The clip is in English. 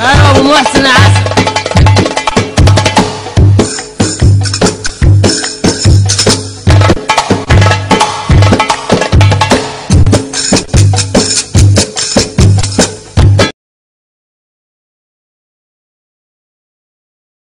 انا ابو محسن عسل